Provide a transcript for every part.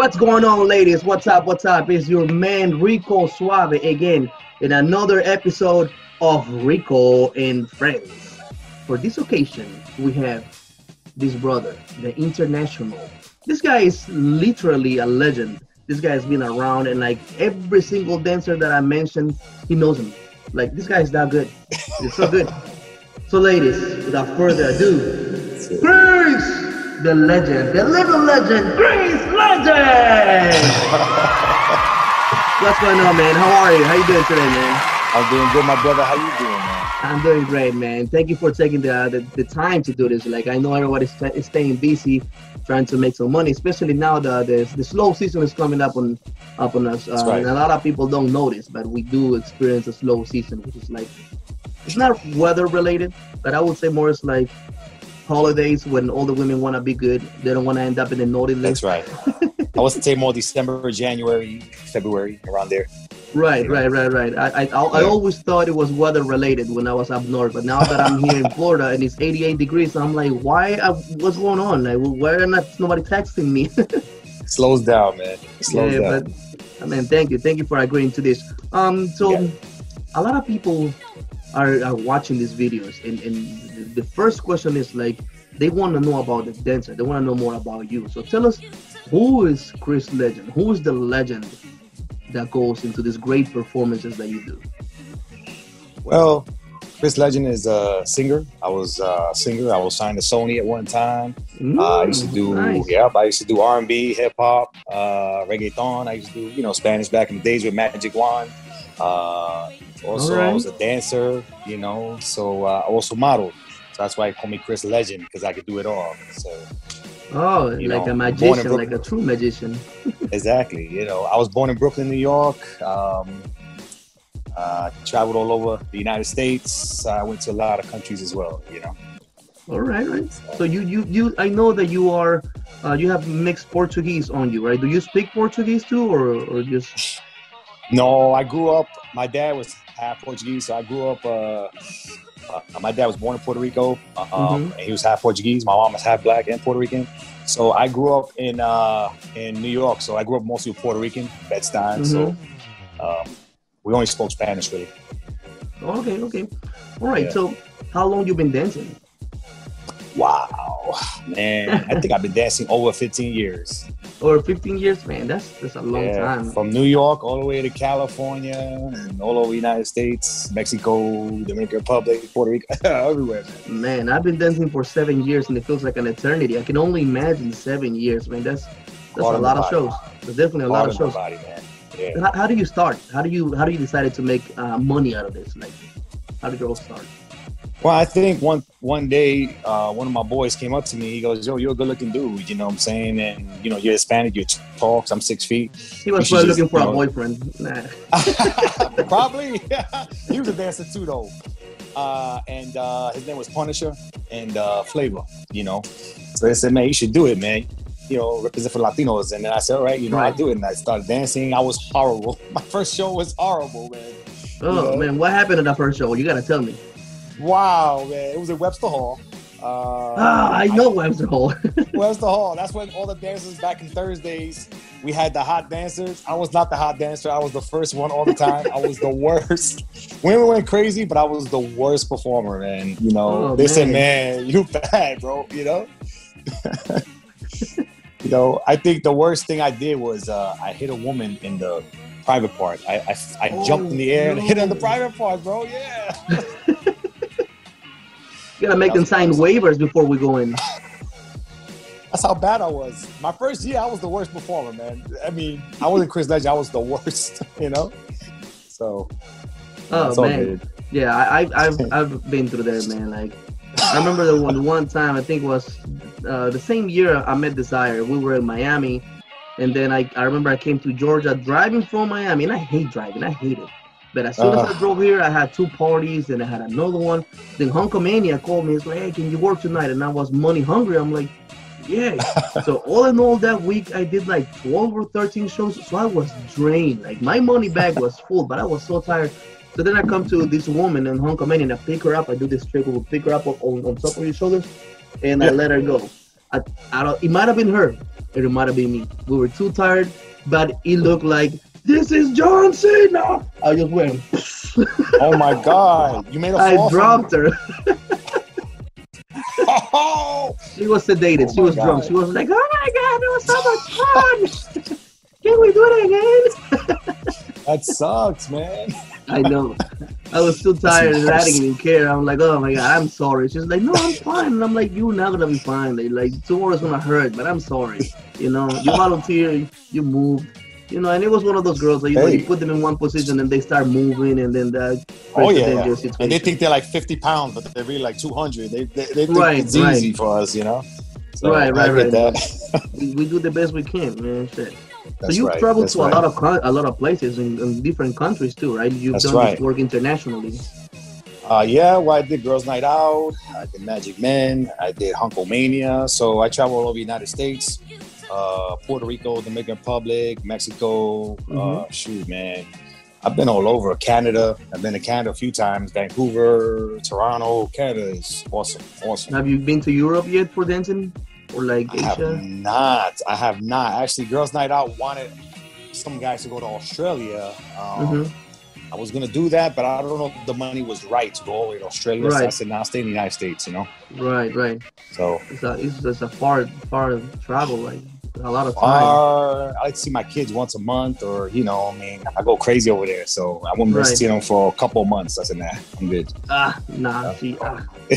What's going on, ladies? What's up? What's up? It's your man Rico Suave again in another episode of Rico and Friends. For this occasion, we have this brother, the international. This guy is literally a legend. This guy has been around, and like every single dancer that I mentioned, he knows him. Like this guy is that good. It's so good. So, ladies, without further ado, Chris, the legend, the living legend, Chris Legend. What's going on, man? How are you? How you doing today, man? I'm doing good, my brother. How you doing, man? I'm doing great, man. Thank you for taking the the, the time to do this. Like I know everybody's st- is staying busy, trying to make some money, especially now the the, the slow season is coming up on up on us. Uh, right. And a lot of people don't notice, but we do experience a slow season, which is like it's not weather related, but I would say more it's like holidays when all the women want to be good. They don't want to end up in the naughty list. That's right. I was say more December, January, February, around there. Right, right, right, right. I, I, I, always thought it was weather related when I was up north, but now that I'm here in Florida and it's 88 degrees, I'm like, why? I, what's going on? Like, why are not nobody texting me? slows down, man. It slows yeah, down. but I mean, thank you, thank you for agreeing to this. Um, so Yeah. a lot of people are, are watching these videos, and and the- first question is like, they want to know about the dancer. They want to know more about you. So tell us, who is Chris Legend? Who is the legend that goes into these great performances that you do? Well, Chris Legend is a singer. I was a singer. I was signed to Sony at one time. Uh, I used to do, nice. yeah, I used to do R&B, hip hop, uh, reggaeton. I used to do, you know, Spanish back in the days with Magic Wand. Uh, also, I was a dancer, you know, so uh, I also modeled. That's why they call me Chris Legend because I could do it all. So Oh, like know, a magician, like a true magician. exactly, you know, I was born in Brooklyn, New York. Um, uh, traveled all over the United States. I went to a lot of countries as well, you know. All right, right. So you, you, you. I know that you are, uh, you have mixed Portuguese on you, right? Do you speak Portuguese too, or, or just? No, I grew up. My dad was half Portuguese, so I grew up. Uh, uh, my dad was born in Puerto Rico, uh, um, Mhm. and he was half Portuguese. My mom was half black and Puerto Rican. So I grew up in uh, in New York. So I grew up mostly with Puerto Rican, Bed Stuy. So um, we only spoke Spanish really. Okay, okay. All right. Yeah. So how long you been dancing? Wow, man! I think I've been dancing over 15 years. Or 15 years, man. That's that's a long Yeah, time. From New York all the way to California and all over the United States, Mexico, Dominican Republic, Puerto Rico, everywhere. Man. Man, I've been dancing for seven years, and it feels like an eternity. I can only imagine seven years, man. That's that's Part a lot of shows. There's definitely a lot of of shows. body, man. Yeah. How, how do you start? How do you how do you decide to make uh, money out of this? Like, how did it all start? Well, I think one one day, uh, one of my boys came up to me. He goes, "Yo, you're a good-looking dude." You know what I'm saying? And you know, you're Hispanic. You're tall. 'cause I'm six feet. He was You probably just, looking for you a boyfriend. Nah. Probably. he was a dancer too, though. Uh, and uh, his name was Punisher and uh, Flavor. You know, so they said, "Man, you should do it, man." You know, represent for Latinos. And then I said, "All right, you know, Right. I'll do it." And I started dancing. I was horrible. My first show was horrible, man. Oh Yeah. man, what happened at that first show? You gotta tell me. Wow, man. It was at Webster Hall. Uh, Ah, I know Webster Hall. Webster Hall. That's when all the dancers back in Thursdays, we had the hot dancers. I was not the hot dancer. I was the first one all the time. I was the worst. Women went crazy, but I was the worst performer, man. You know, Oh, they said, man. man, you bad, bro. You know? you know, I think the worst thing I did was uh, I hit a woman in the private part. I, I, I jumped in the air and hit her in the private part, bro. Yeah. You gotta make them sign waivers before we go in. That's how bad I was. My first year, I was the worst performer, man. I mean, I wasn't Chris Legend. I was the worst, you know. So, Oh man, good. yeah, I, I've I've I've been through there, man. Like, I remember the one the one time I think was uh, the same year I met Desire. We were in Miami, and then I I remember I came to Georgia driving from Miami, and I hate driving. I hate it. But as soon as I drove here, I had two parties, and I had another one. Then Hunkomania called me. It's like, hey, can you work tonight? And I was money hungry. I'm like, yeah. so all in all, that week I did like 12 or 13 shows. So I was drained. Like my money bag was full, but I was so tired. So then I come to this woman in Hunkomania, and I pick her up. I do this trick where we pick her up on, on top of your shoulders, and I let her go. I, I don't. It might have been her, it might have been me. We were too tired, but it looked like this is John Cena. I just went. Oh my god! You made a I dropped her. Oh, She was sedated. Oh she was drunk. She was like, "Oh my god, it was so much fun! Can we do it again?" that sucks, man. I know. I was too tired and I didn't even care. I'm like, "Oh my god, I'm sorry." She's like, "No, I'm fine." And I'm like, "You're not gonna be fine. Like, like tomorrow's gonna hurt, but I'm sorry. You know, you volunteer, you moved." You know, and it was one of those girls that you, know, you put them in one position and they start moving, and then that Oh yeah, and they think they're like 50 pounds, but they're really like 200. They they, they think Right, it's right. easy for us, you know. So Right, right, right. That. we, we do the best we can, man. Shit. That's so you've right, traveled that's to right. a lot of a lot of places in, in different countries too, right? You've That's done right. this work internationally. Uh, yeah, well, I did Girls Night Out, I did Magic Men, I did Hunkomania. So I travel all over the United States, uh, Puerto Rico, the Dominican Republic, Mexico. Mm-hmm. Uh, shoot, man. I've been all over Canada. I've been to Canada a few times. Vancouver, Toronto. Canada is awesome, awesome. Have you been to Europe yet for dancing, or like I have Asia? not. I have not. Actually, Girls Night Out wanted some guys to go to Australia. Um, Mhm. I was gonna do that, but I don't know if the money was right to go all the way to Australia. So I Right. said, "Nah, stay in the United States." You know. Right, right. So It's a it's, it's a far far travel, like a lot of time. uh, I like to see my kids once a month, or you know, I mean, I go crazy over there. So I wouldn't miss Right. seeing them for a couple of months. I said, "Nah, I'm good." ah, nah, see, ah.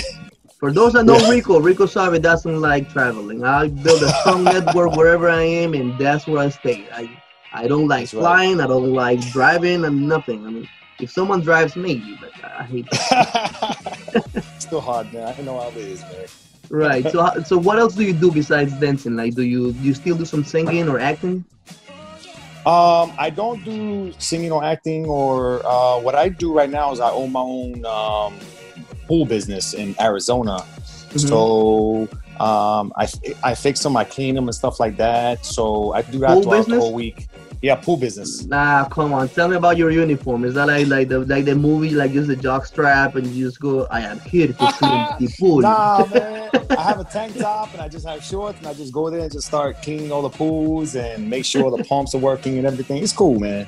For those that know Rico, Rico Suave doesn't like traveling. I build a strong network wherever I am, and that's where I stay. I I don't like That's right. flying. I don't like driving, and nothing. I mean, if someone drives me, but I hate that. Still hard, man. I know how it is, man. Right. So, so what else do you do besides dancing? Like, do you do you still do some singing or acting? Um, I don't do singing or acting, or uh, what I do right now is I own my own um, pool business in Arizona. Mm-hmm. So um, I I fix them, I clean them and stuff like that. So I do that Pool throughout business? the whole week. Yeah, pool business. Nah, come on. Tell me about your uniform. Is that like like the like the movie like just a jock strap and you just go? I am here to clean the pool. Nah, man. I have a tank top and I just have shorts and I just go there and just start cleaning all the pools and make sure all the pumps are working and everything. It's cool, man.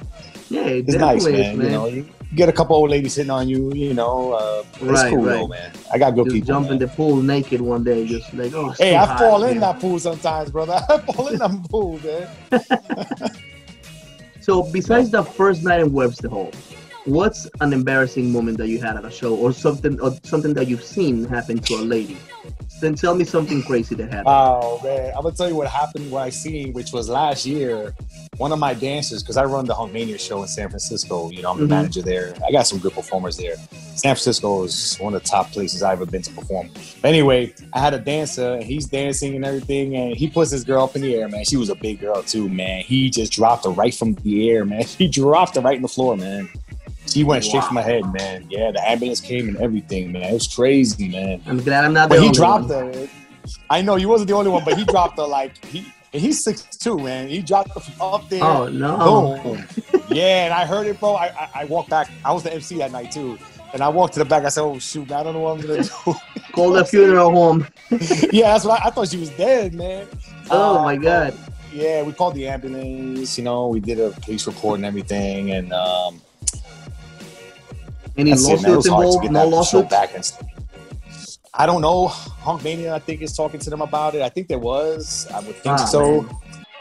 Yeah, it It's nice, definitely man. is, You know, you get a couple old ladies hitting on you. You know, uh, it's Right, cool, right. though, man. I got good just people. jump man. in the pool naked one day, just like oh. Hey, so I hot fall in that pool sometimes, brother. I fall in that pool, man. So besides the first night in Webster Hall, what's an embarrassing moment that you had at a show, or something, or something that you've seen happen to a lady? Then tell me something crazy that happened. Oh man, I'm gonna tell you what happened. What I seen, which was last year. One of my dancers, because I run the Hunkomania show in San Francisco. You know, I'm the Mhm. manager there. I got some good performers there. San Francisco is one of the top places I've ever been to perform. But anyway, I had a dancer, and he's dancing and everything, and he puts his girl up in the air, man. She was a big girl too, man. He just dropped her right from the air, man. He dropped her right in the floor, man. She went straight Wow. for my head, man. Yeah, the ambulance came and everything, man. It was crazy, man. I'm glad I'm not the But he only dropped one. her. I know he wasn't the only one, but he dropped the like he and he's six two, man. He dropped her from up there. Oh no! Boom. yeah, and I heard it, bro. I, I I walked back. I was the MC that night too. And I walked to the back. I said, "Oh shoot, man, I don't know what I'm gonna do." Call the funeral home. yeah, that's what I, I thought. She was dead, man. Oh Uh, my god! Yeah, we called the ambulance. You know, we did a police report and everything, and um, Any that's it, man. It was lawsuits involved? No lawsuits. back and stuff. I don't know. Hunkomania, I think, is talking to them about it. I think there was. I would think Ah, so. man.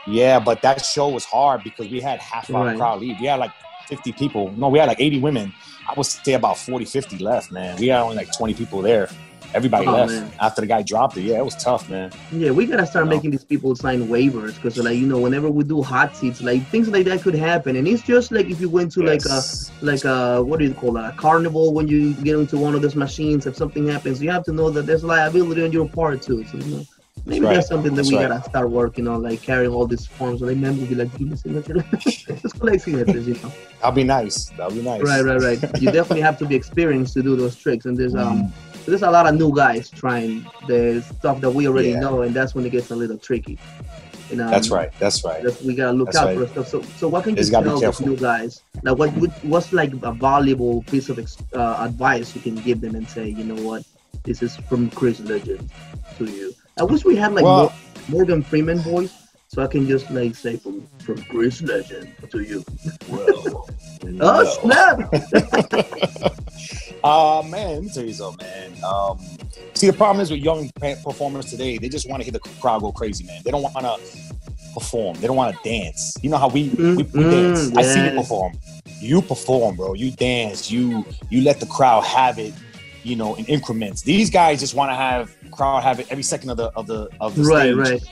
Yeah, but that show was hard because we had half our Right. crowd leave. We had like 50 people. No, we had like 80 women. I would say about 40, 50 left, man. We had only like 20 people there. Everybody Oh, left man. after the guy dropped it. Yeah, it was tough, man. Yeah, we gotta start You know? making these people sign waivers because, like, you know, whenever we do hot seats, like things like that could happen, and it's just like if you went to like a like a what do you call that? A carnival when you get into one of those machines. If something happens, you have to know that there's liability on your part too. So you know, maybe That's that's something that That's we right. gotta start working on, like carrying all these forms. Like, men will be like, give me signature. Just collect signatures, you know. That'll be nice. That'll be nice. Right, right, right. You definitely have to be experienced to do those tricks, and there's um Mm, there's a lot of new guys trying the stuff that we already Yeah. know, and that's when it gets a little tricky. And, um, that's right. That's right. that's- we gotta look That's out right. for stuff. So, so what can you Just gotta be tell those careful. new guys? Like, what would what's like a valuable piece of uh, advice you can give them and say, you know what, this is from Chris Legend to you. I wish we had like Well- Morgan Freeman voice, so I can just like say from from Chris Legend to you. Well, Oh snap! uh man, let me tell you something, man. Um, see, the problem is with young performers today, they just want to hear the crowd go crazy, man. They don't want to perform. They don't want to dance. You know how we we, we Mm, dance. I see you perform. You perform, bro. You dance. You you let the crowd have it. You know, in increments. These guys just want to have crowd have it every second of the of the of the right, stage. right.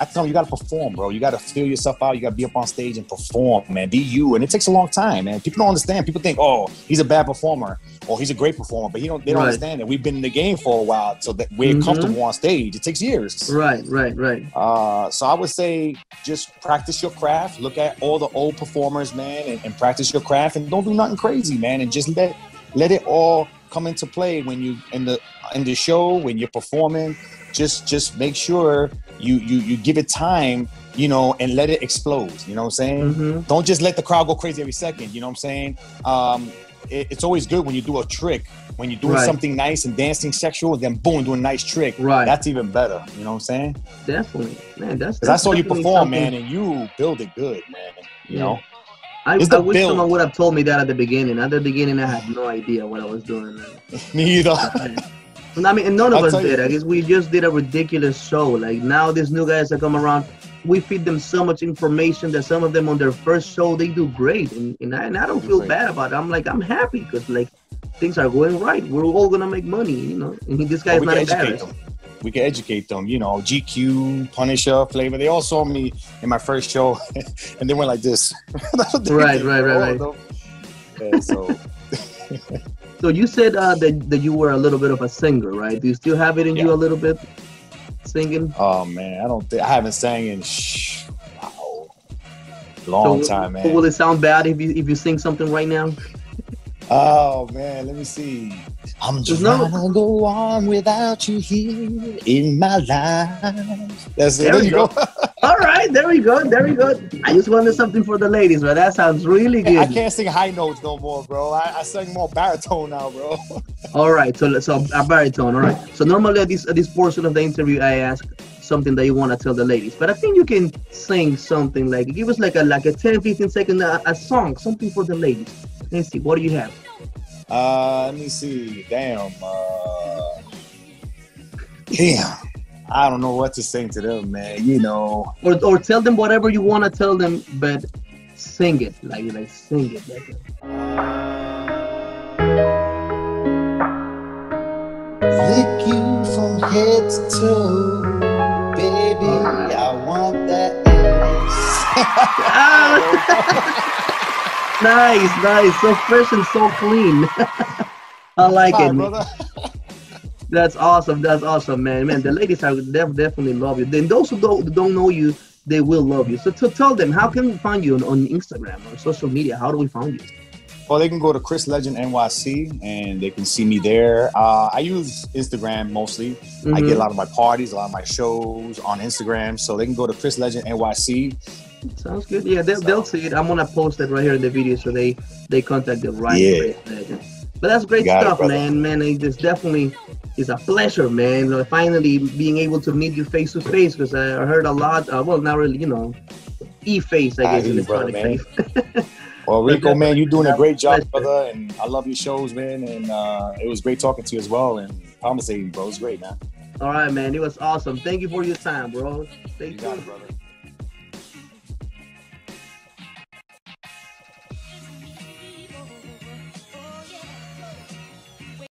I tell them you got to perform, bro. You got to feel yourself out. You got to be up on stage and perform, man. Be you, and it takes a long time, man. People don't understand. People think, oh, he's a bad performer, or he's a great performer, but he don't. They don't Right. understand that we've been in the game for a while, so that we're Mhm. comfortable on stage. It takes years. Right, right, right. Uh, so I would say just practice your craft. Look at all the old performers, man, and, and practice your craft, and don't do nothing crazy, man, and just let let it all come into play when you in the in the show when you're performing. Just just make sure you you you give it time, you know, and let it explode. You know what I'm saying? hmm Don't just let the crowd go crazy every second. You know what I'm saying? Um, it- it's always good when you do a trick, when you're doing Right. something nice and dancing sexual, then boom, do a nice trick. Right. That's even better. You know what I'm saying? Definitely, man. That's Because I saw you perform, something- man, and you build it good, man. You Yeah. know, I, I wish build. someone would have told me that at the beginning. At the beginning, I had no idea what I was doing. man. me either. And I mean, and none of I'll us tell you. did. I guess we just did a ridiculous show. Like now, these new guys that come around, we feed them so much information that some of them on their first show they do great, and, and, I, and I don't feel Right. bad about it. I'm like I'm happy because like things are going right. We're all gonna make money, you know. And this guy's we not can educate embarrassed. them. We can educate them. You know, GQ, Punisher, Flavor. They all saw me in my first show, and they went like this. Right, right, right, them. Yeah, so So you said uh, that that you were a little bit of a singer, right? Do you still have it in you a little bit, singing? Oh man, I don't think I haven't sang in shh, wow, long so, time, man. will it sound bad if you if you sing something right now? Oh man, let me see. I'm just trying no- to go on without you here in my life. That's it. There There you go. All right, there we go, there we go. I just wanted something for the ladies, but that sounds really good. I can't sing high notes no more, bro. I, I sing more baritone now, bro. All right, so let's so a baritone. All right. So normally at this at this portion of the interview, I ask something that you want to tell the ladies, but I think you can sing something like give us like a like a 10, 15 second a, a song, something for the ladies. Let's see, what do you have? Uh, let me see. Damn. Uh, damn. I don't know what to sing to them, man. You know. Or or tell them whatever you want to tell them, but sing it like like sing it like. Lick you from head to toe, baby. I want that Ah! nice, nice, so fresh and so clean. I like Hi, it. brother. That's awesome. That's awesome, man. Man, the ladies are def- definitely love you. Then those who don't, don't know you, they will love you. So to tell them, how can we find you on, on Instagram or social media? How do we find you? Well, they can go to Chris Legend NYC and they can see me there. Uh, I use Instagram mostly. I Mhm. get a lot of my parties, a lot of my shows on Instagram. So they can go to Chris Legend NYC. Sounds good. Yeah, they'll, they'll see it. I'm gonna post it right here in the video so they they contact the right Yeah. But that's great it, stuff, brother. man. Man, it's definitely it's a pleasure, man. uh, Finally being able to meet you face to face because I heard a lot. Uh, well, not really, you know, e face, I I guess, you, brother, electronic face. Well, Rico, man, you're doing a great job, brother. And I love your shows, man. And uh, it was great talking to you as well. And conversating, bro. It was great, man. All right, man. It was awesome. Thank you for your time, bro. Stay You got tuned. it, brother.